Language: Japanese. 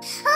はい。